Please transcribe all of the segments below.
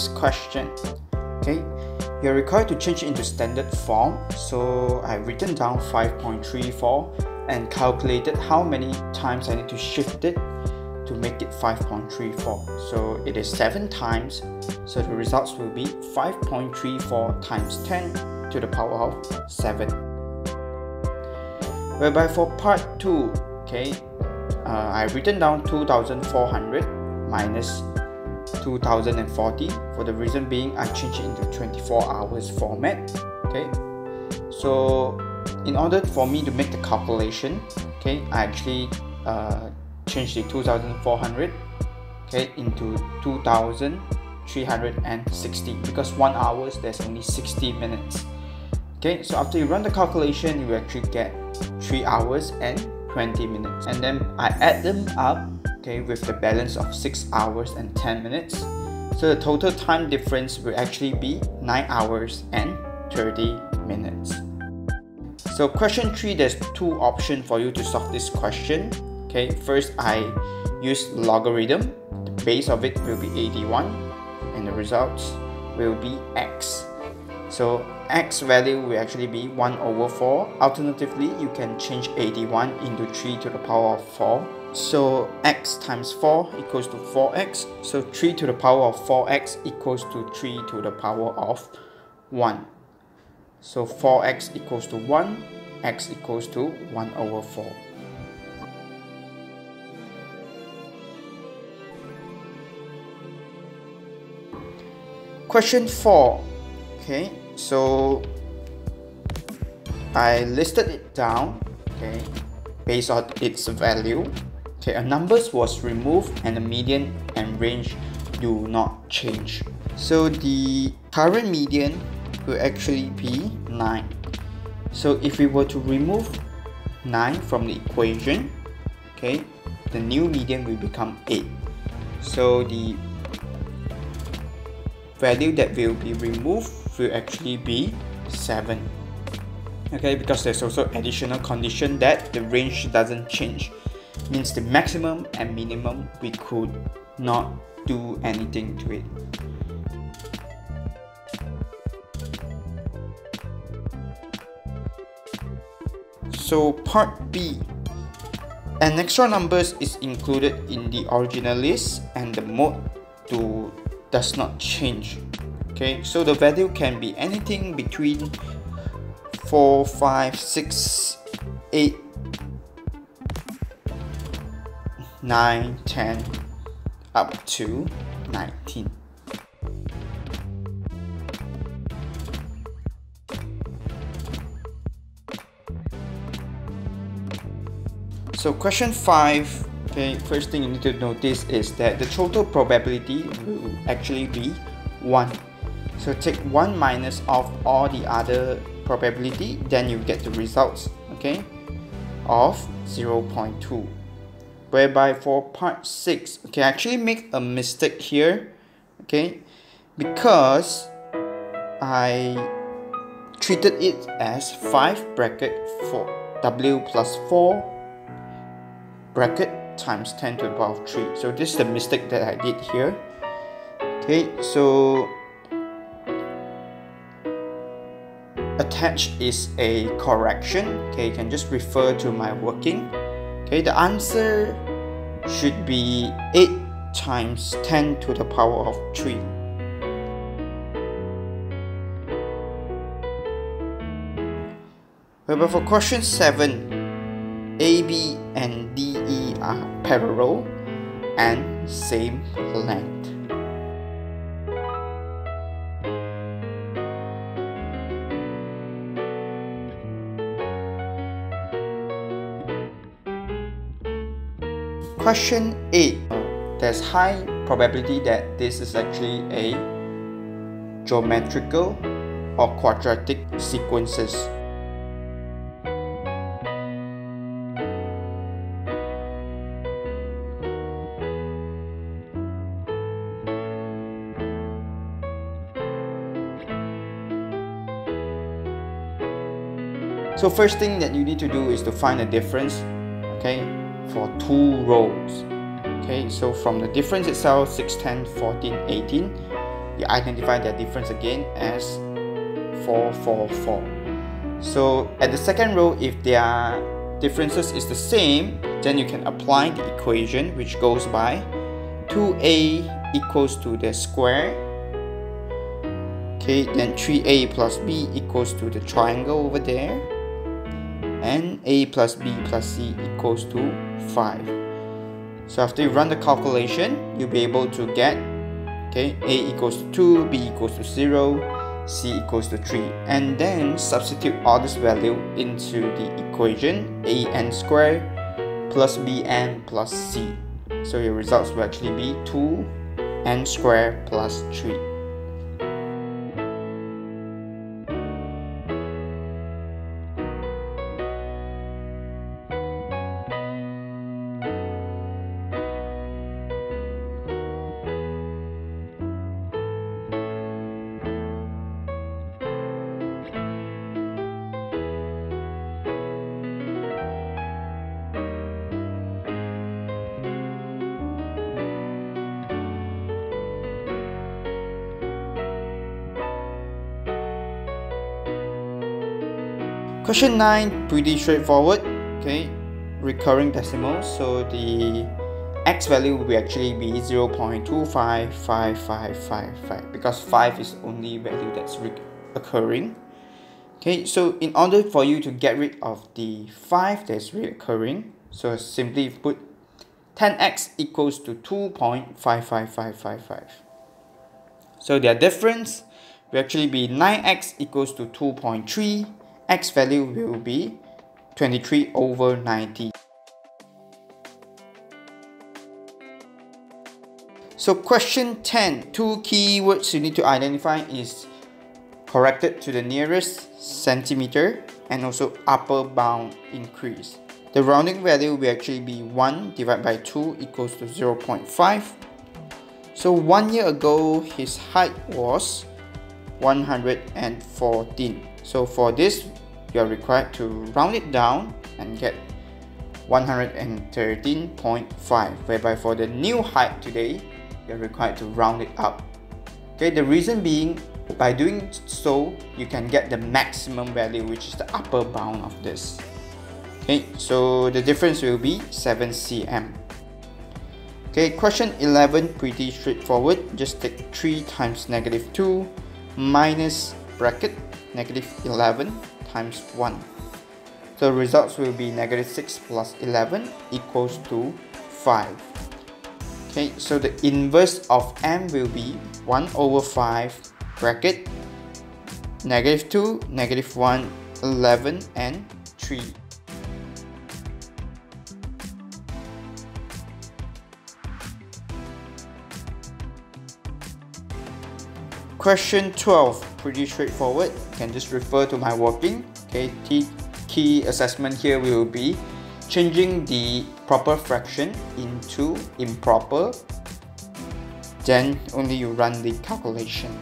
first question, okay, you're required to change into standard form. So I've written down 5.34 and calculated how many times I need to shift it to make it 5.34. So it is 7 times. So the results will be 5.34 times 10 to the power of 7. Whereby for part 2, okay, uh, I've written down 2400 minus 2040 for the reason being I changed it into 24 hours format okay? So in order for me to make the calculation okay I actually uh, changed the 2400 okay into 2360 because one hours there's only 60 minutes okay? So after you run the calculation you actually get 3 hours and 20 minutes. And then I add them up okay with the balance of 6 hours and 10 minutes. So the total time difference will actually be 9 hours and 30 minutes. So question 3 there's two options for you to solve this question. Okay first I use logarithm. The base of it will be 81 and the results will be x. So x value will actually be 1 over 4. Alternatively, you can change 81 into 3 to the power of 4. So x times 4 equals to 4x. So 3 to the power of 4x equals to 3 to the power of 1. So 4x equals to 1, x equals to 1 over 4. Question 4. Okay, so I listed it down okay based on its value okay a numbers was removed and the median and range do not change. So the current median will actually be 9 so if we were to remove 9 from the equation okay the new median will become 8 so the value that will be removed will actually be 7 okay because there's also additional condition that the range doesn't change means the maximum and minimum we could not do anything to it. So part B. An extra numbers is included in the original list and the mode to does not change. Okay so the value can be anything between 4 5 6 8 9 10 up to 19 So question 5, okay, first thing you need to notice is that the total probability will actually be 1 so take 1 minus of all the other probability then you get the results okay of 0.2 whereby for part 6 okay I actually make a mistake here okay because I treated it as 5 bracket 4 w plus 4 bracket times 10 to the power of 3 so this is the mistake that I did here okay so attached is a correction okay you can just refer to my working okay the answer should be 8 times 10 to the power of 3 but for question 7 AB and DE are parallel and same length Question 8. There's high probability that this is actually a geometrical or quadratic sequences. So first thing that you need to do is to find a difference, okay? For two rows okay so from the difference itself 6 10 14 18 you identify their difference again as 444 so at the second row if their differences is the same then you can apply the equation which goes by 2a equals to the square. Okay then 3a plus b equals to the triangle over there. And a plus b plus c equals to 5 so after you run the calculation you'll be able to get okay a equals to 2 b equals to 0 c equals to 3 and then substitute all this value into the equation a n squared plus b n plus c. So your results will actually be 2 n squared plus 3 Question 9, pretty straightforward. Okay, recurring decimals, So the x value will actually be 0.255555 because 5 is only value that's recurring. Okay, so in order for you to get rid of the 5 that's recurring, so simply put 10x equals to 2.55555. So their difference will actually be 9x equals to 2.3 x value will be 23 over 90. So question 10, two keywords you need to identify is corrected to the nearest centimeter and also upper bound increase. The rounding value will actually be 1 divided by 2 equals to 0 0.5. So one year ago, his height was 114. So for this, you are required to round it down and get 113.5 whereby for the new height today you're required to round it up. Okay the reason being by doing so you can get the maximum value which is the upper bound of this. Okay so the difference will be 7 cm. Okay question 11 pretty straightforward. Just take 3 times negative 2 minus bracket negative 11 times 1. The results will be negative 6 plus 11 equals to 5. Okay, so the inverse of m will be 1 over 5 bracket negative 2, negative 1, 11 and 3. Question 12, pretty straightforward. You can just refer to my working. Okay, key, key assessment here will be changing the proper fraction into improper. Then only you run the calculation.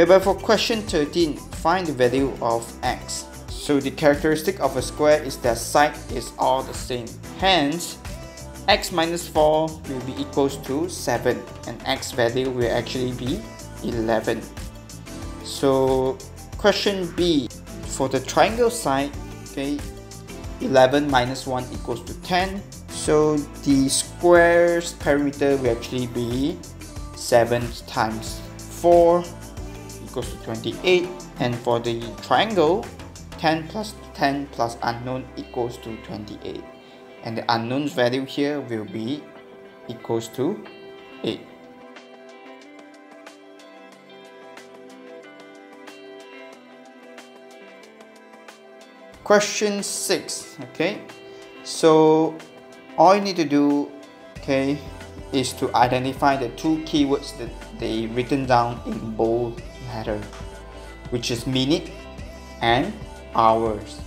Whereby for question 13, find the value of x. So the characteristic of a square is that side is all the same. Hence, x minus 4 will be equals to 7 and x value will actually be 11. So question B, for the triangle side, okay, 11 minus 1 equals to 10. So the square's perimeter will actually be 7 times 4 equals to 28 and for the triangle 10 plus 10 plus unknown equals to 28 and the unknown value here will be equals to 8 question 6 okay? So all you need to do okay is to identify the two keywords that they written down in bold letter which is minute and hours.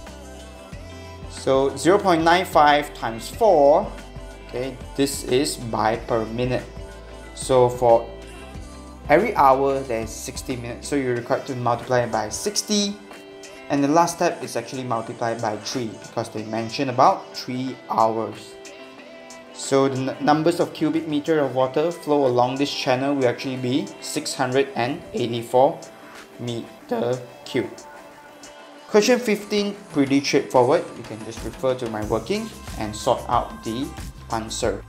So 0.95 times 4 okay this is by per minute. So for every hour there's 60 minutes. So you're required to multiply by 60 and the last step is actually multiplied by 3 because they mention about 3 hours so the numbers of cubic meter of water flow along this channel will actually be 684 meter cube. Question 15 pretty straightforward. You can just refer to my working and sort out the answer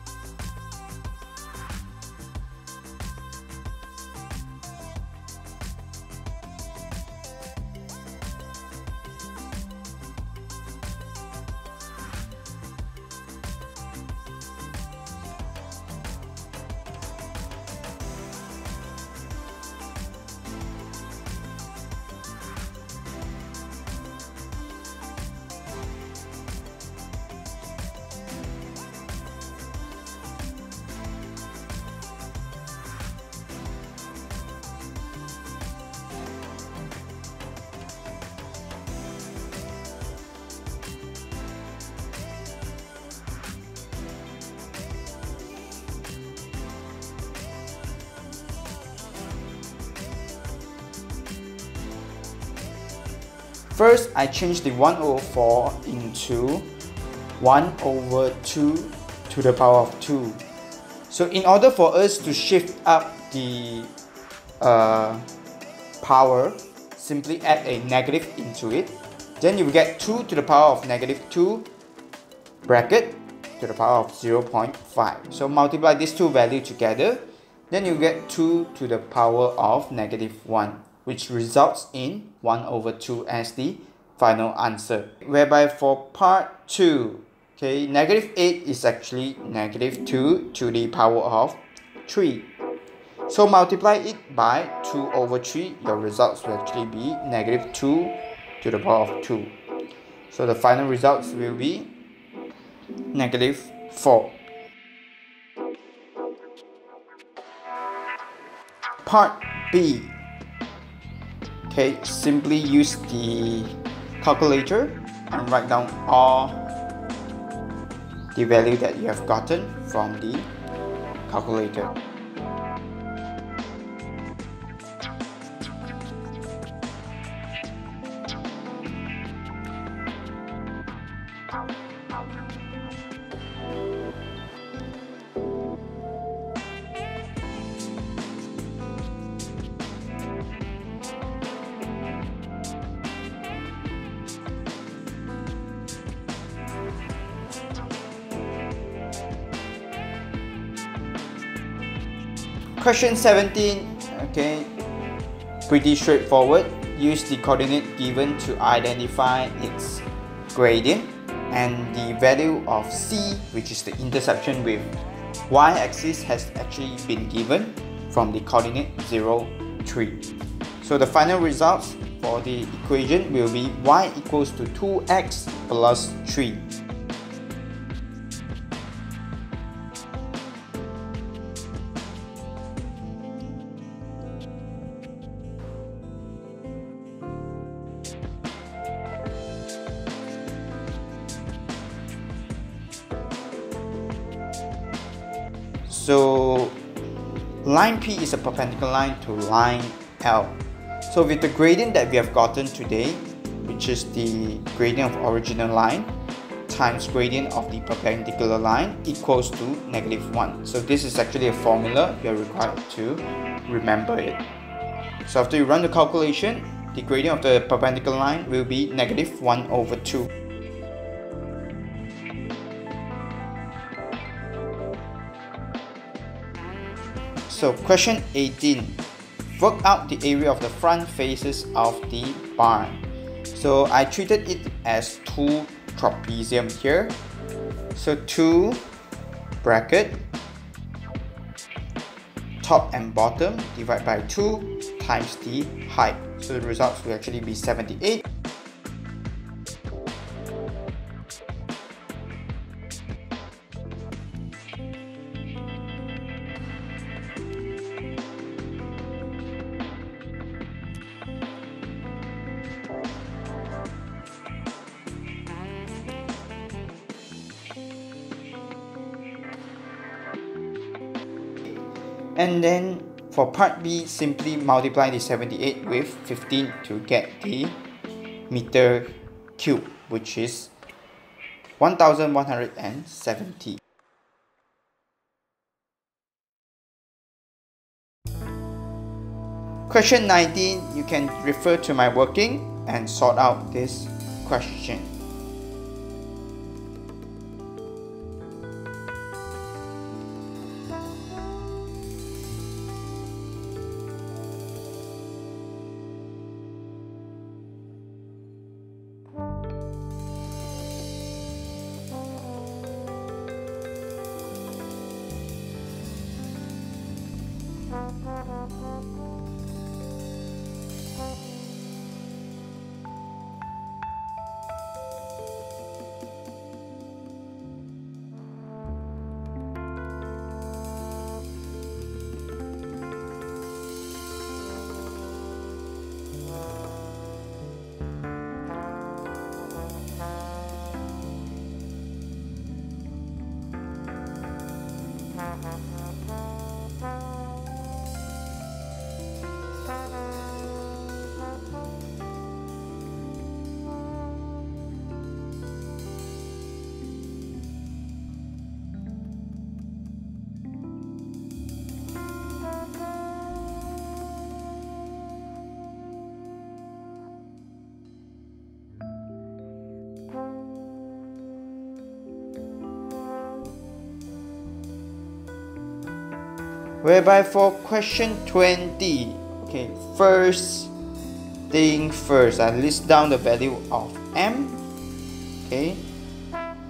First, I change the 1 over 4 into 1 over 2 to the power of 2. So in order for us to shift up the uh, power, simply add a negative into it. Then you will get 2 to the power of negative 2 bracket to the power of 0.5. So multiply these two values together, then you get 2 to the power of negative 1 which results in 1 over 2 as the final answer. Whereby for part 2, okay, negative 8 is actually negative 2 to the power of 3. So multiply it by 2 over 3, your results will actually be negative 2 to the power of 2. So the final results will be negative 4. Part B okay simply use the calculator and write down all the value that you have gotten from the calculator Question 17, okay, pretty straightforward. Use the coordinate given to identify its gradient and the value of c, which is the intersection with y-axis has actually been given from the coordinate 0, 3. So the final results for the equation will be y equals to 2x plus 3. P is a perpendicular line to line L. So with the gradient that we have gotten today, which is the gradient of original line times gradient of the perpendicular line equals to negative 1. So this is actually a formula you're required to remember it. So after you run the calculation, the gradient of the perpendicular line will be negative 1 over 2. So question 18. Work out the area of the front faces of the barn. So I treated it as two trapezium here. So 2 bracket top and bottom divided by 2 times the height. So the results will actually be 78 And then For part B, simply multiply the 78 with 15 to get the meter cube, which is 1170. Question 19, you can refer to my working and sort out this question. Whereby for question 20 okay first thing first I list down the value of m okay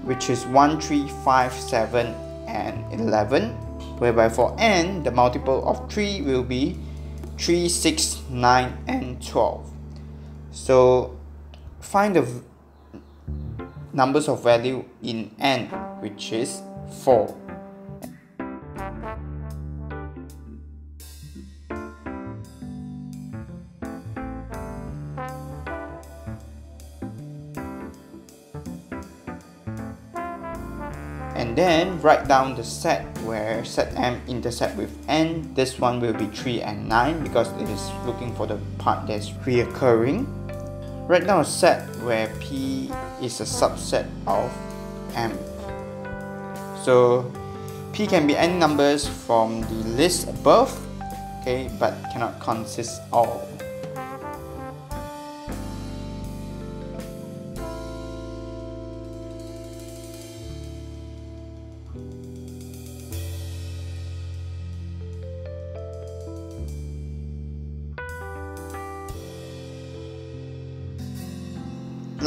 which is 1 3 5 7 and 11 whereby for n the multiple of 3 will be 3 6 9 and 12 so find the numbers of value in n which is 4 and then write down the set where set m intersect with n. This one will be 3 and 9 because it is looking for the part that's reoccurring. Write down a set where p is a subset of m. So p can be any numbers from the list above okay but cannot consist all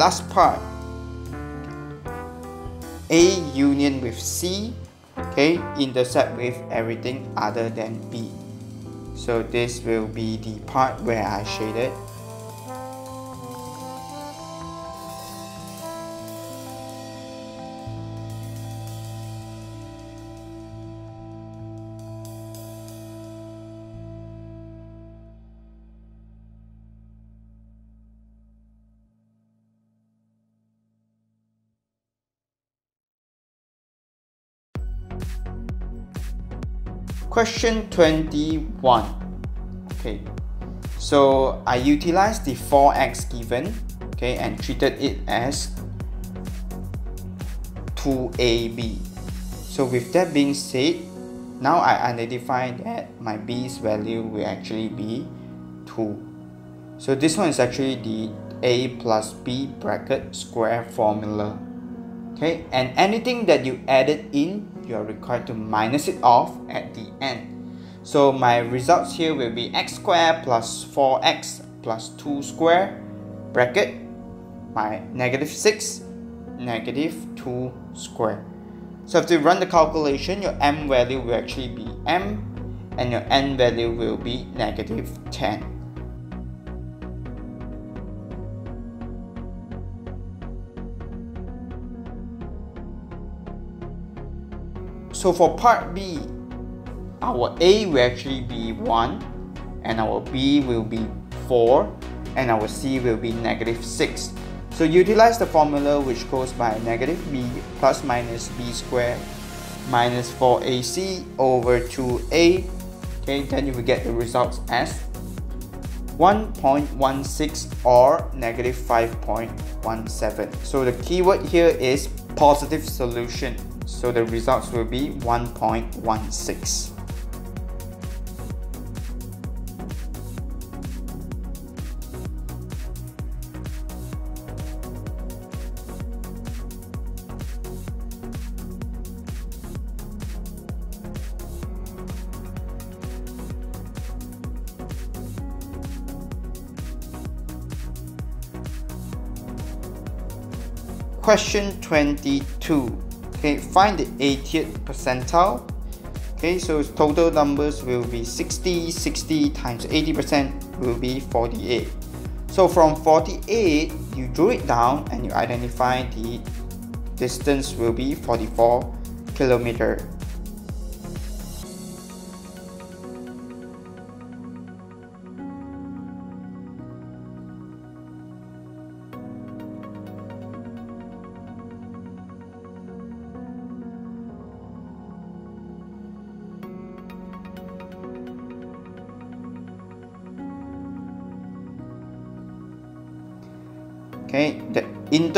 last part. A union with C okay intersect with everything other than B. So this will be the part where I shaded Question 21. Okay, so I utilized the 4x given okay, and treated it as 2ab. So with that being said, now I identify that my b's value will actually be 2. So this one is actually the a plus b bracket square formula. Okay, and anything that you added in you are required to minus it off at the end. So my results here will be x squared plus 4x plus 2 square bracket my negative 6 negative 2 square. So if you run the calculation, your m value will actually be m and your n value will be negative 10. So for part B, our A will actually be 1 and our B will be 4 and our C will be negative 6. So utilize the formula which goes by negative b plus minus b squared minus 4ac over 2a okay, then you will get the results as 1.16 or negative 5.17. So the keyword here is positive solution. So the results will be 1.16. Question 22. Okay, find the 80th percentile. Okay, so total numbers will be 60, 60 times 80% will be 48. So from 48, you drew it down and you identify the distance will be 44 kilometer.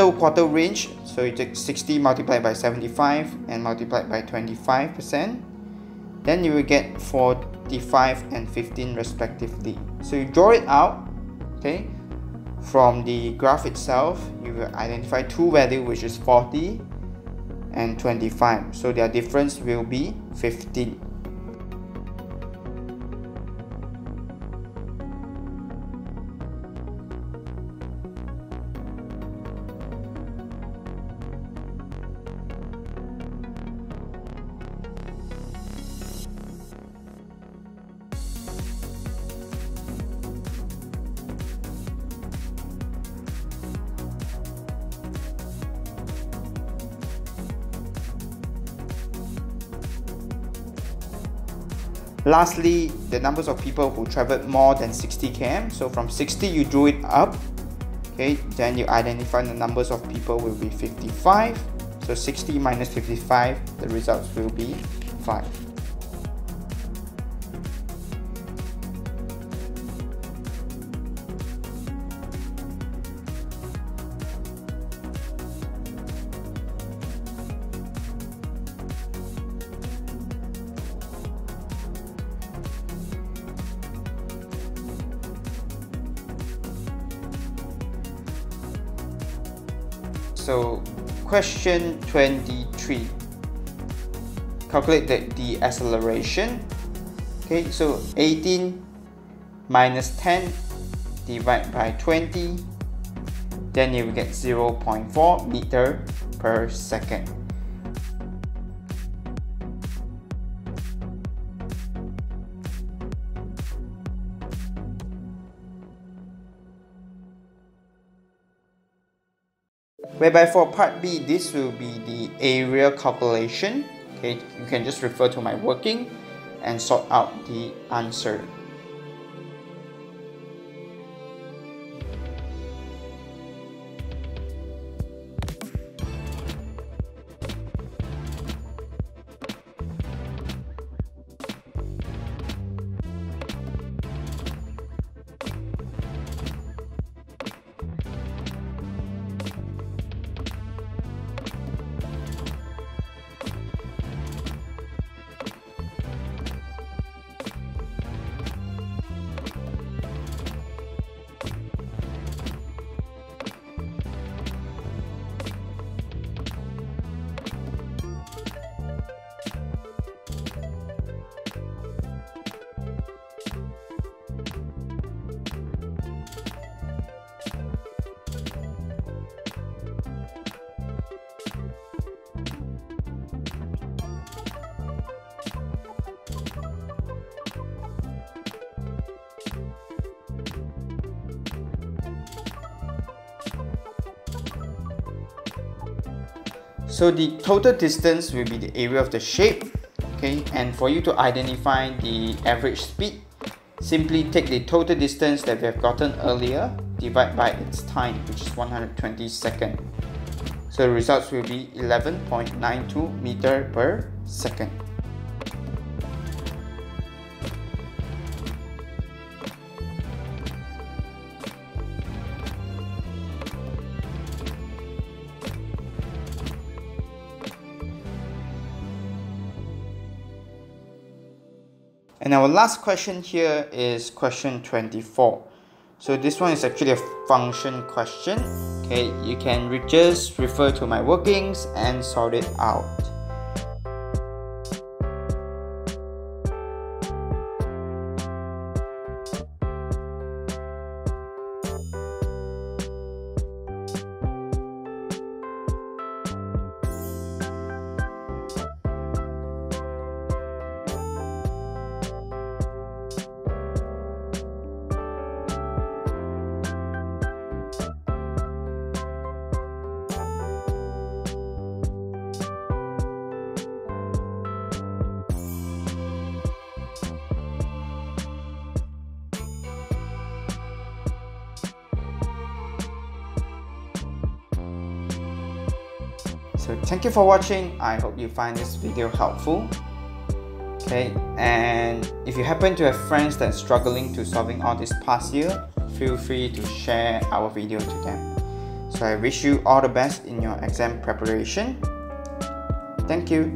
Interquartile range so you take 60 multiplied by 75 and multiplied by 25 percent then you will get 45 and 15 respectively. So you draw it out okay? From the graph itself you will identify two values which is 40 and 25 so their difference will be 15 Lastly, the numbers of people who traveled more than 60 km. So from 60, you drew it up. Okay, then you identify the numbers of people will be 55. So 60 minus 55, the results will be 5. Question 23. Calculate the, the acceleration. Okay, so 18 minus 10 divided by 20. Then you will get 0.4 meter per second. Whereby for part B this will be the area calculation. Okay you can just refer to my working and sort out the answer So the total distance will be the area of the shape, okay? And for you to identify the average speed, simply take the total distance that we have gotten earlier, divide by its time, which is 120 seconds. So the results will be 11.92 meter per second. And our last question here is question 24. So this one is actually a function question. Okay, you can just refer to my workings and sort it out. So thank you for watching. I hope you find this video helpful. Okay, and if you happen to have friends that are struggling to solving all this past year, feel free to share our video to them. So I wish you all the best in your exam preparation. Thank you.